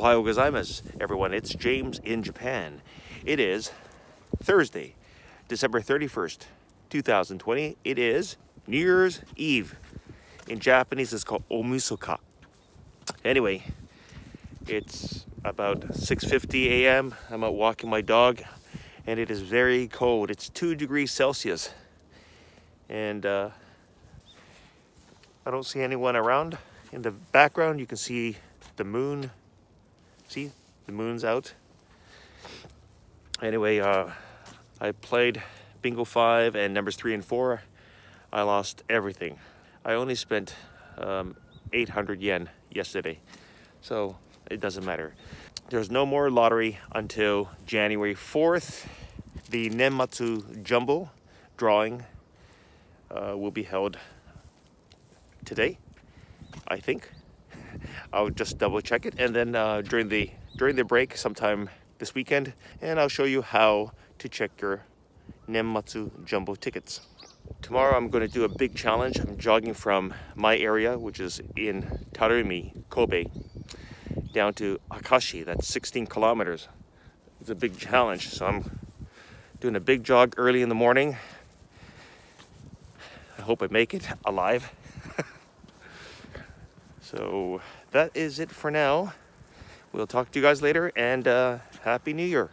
Ohayo gozaimasu, everyone. It's James in Japan. It is Thursday, December 31st, 2020. It is New Year's Eve. In Japanese, it's called Omisoka. Anyway, it's about 6.50 a.m. I'm out walking my dog and it is very cold. It's two degrees Celsius. And uh, I don't see anyone around. In the background, you can see the moon. See, the moon's out. Anyway, uh, I played bingo five and numbers three and four. I lost everything. I only spent um, 800 yen yesterday, so it doesn't matter. There's no more lottery until January 4th. The Nenmatsu Jumbo drawing uh, will be held today, I think. I'll just double check it and then uh, during the during the break sometime this weekend and I'll show you how to check your Nenmatsu Jumbo tickets. Tomorrow I'm going to do a big challenge. I'm jogging from my area, which is in Tarumi, Kobe, down to Akashi. That's 16 kilometers. It's a big challenge. So I'm doing a big jog early in the morning. I hope I make it alive. So that is it for now. We'll talk to you guys later and uh, Happy New Year.